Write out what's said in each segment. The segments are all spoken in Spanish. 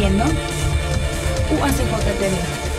viendo UACJ TV.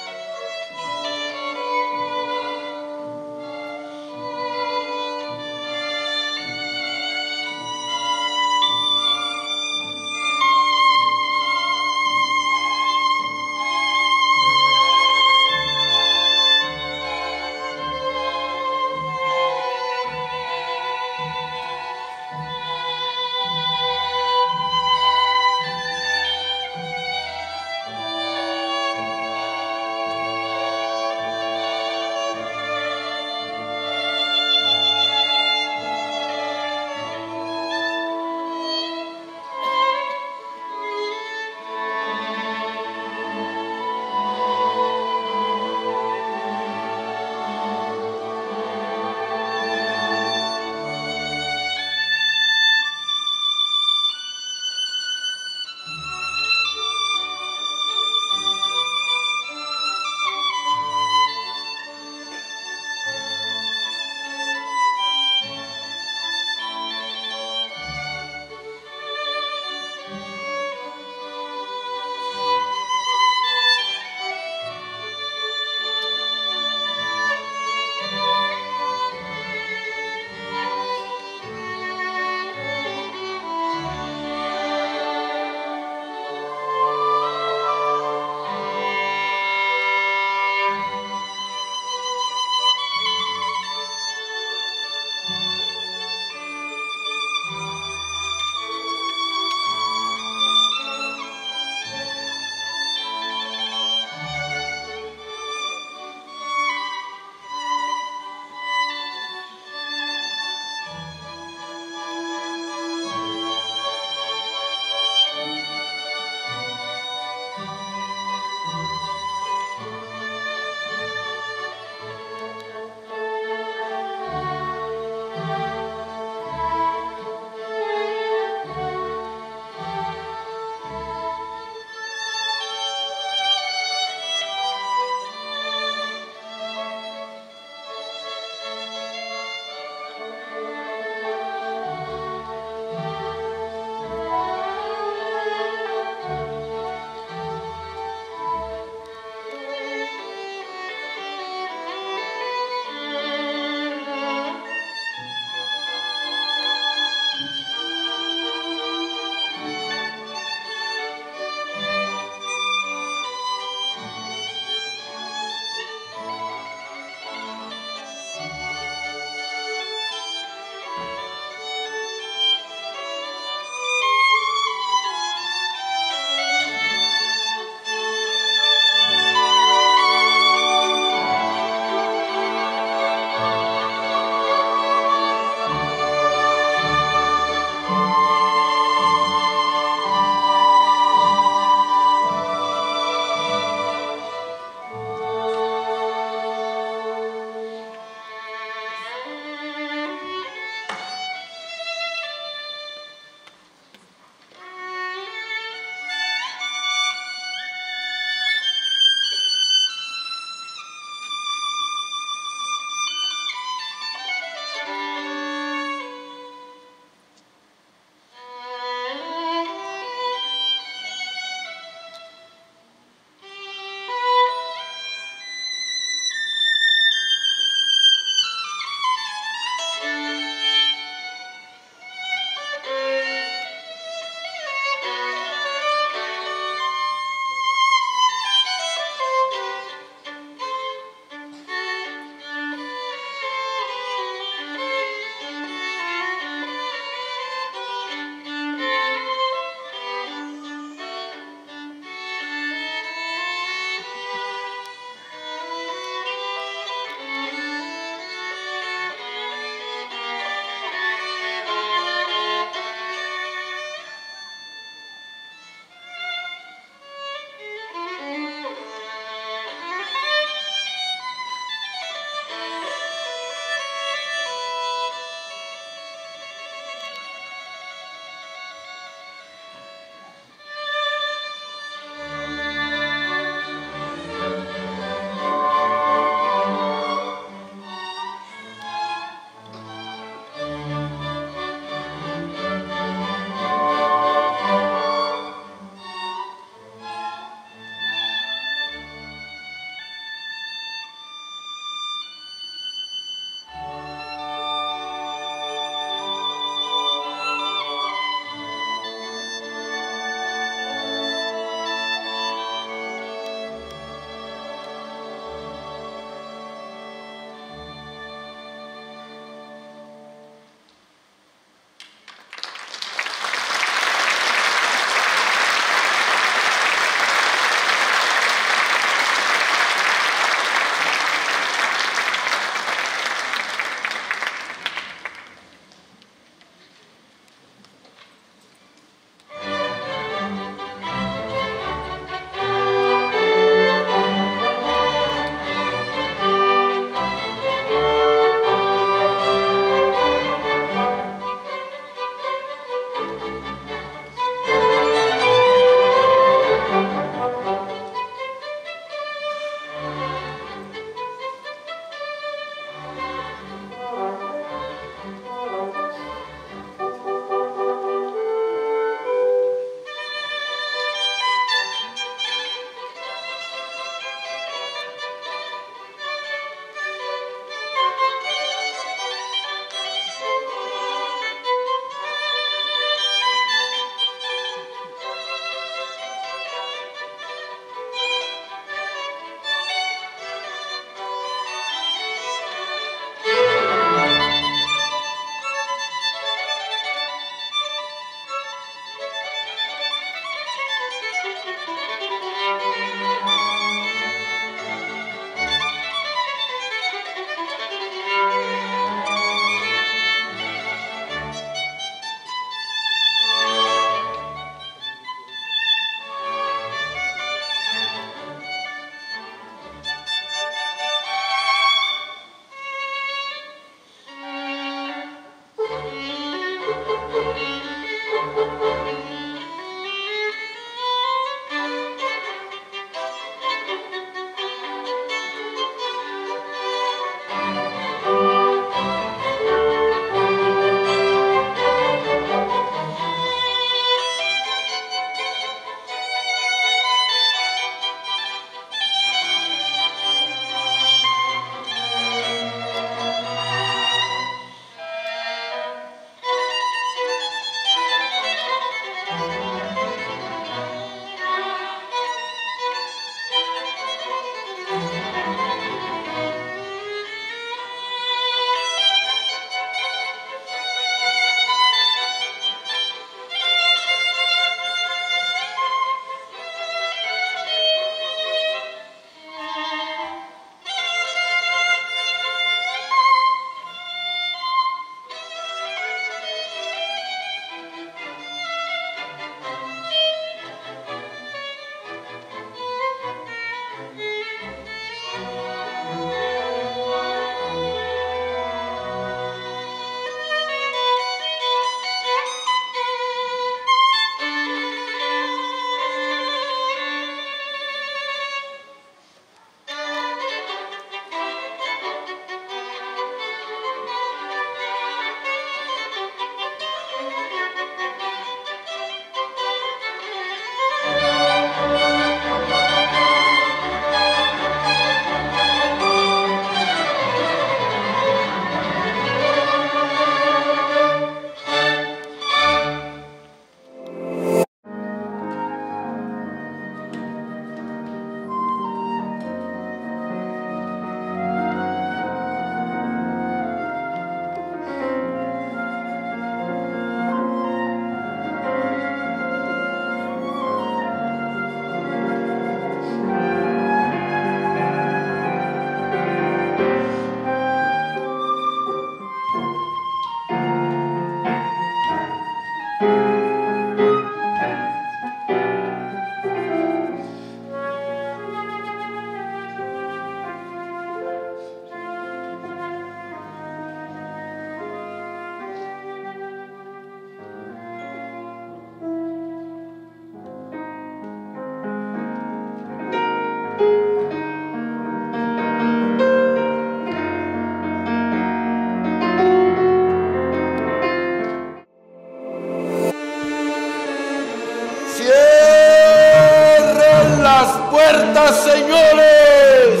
Puertas, señores!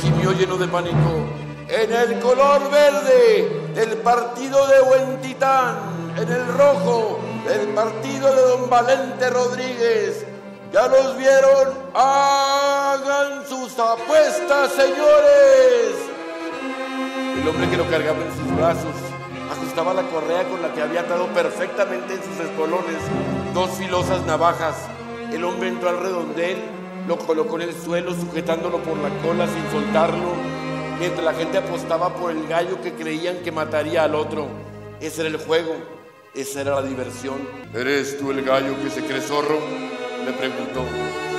Gimió lleno de pánico. En el color verde del partido de Huentitán, en el rojo del partido de Don Valente Rodríguez. ¿Ya los vieron? Hagan sus apuestas, señores. El hombre que lo cargaba en sus brazos ajustaba la correa con la que había atado perfectamente en sus espolones dos filosas navajas. El hombre entró al redondel, lo colocó en el suelo sujetándolo por la cola sin soltarlo, mientras la gente apostaba por el gallo que creían que mataría al otro. Ese era el juego, esa era la diversión. ¿Eres tú el gallo que se cree zorro? Le preguntó,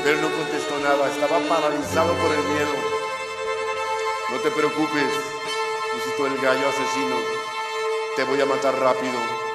pero no contestó nada, estaba paralizado por el miedo. No te preocupes, visitó el gallo asesino, te voy a matar rápido.